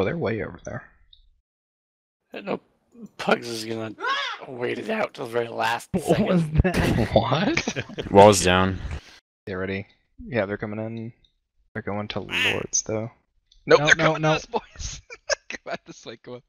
Oh, they're way over there. No, Pugs is gonna wait it out till the very last What was that? What? Walls down. They ready. Yeah, they're coming in. They're going to Lords though. Nope, No, they're no, coming no. to us, boys. come at this way, come on.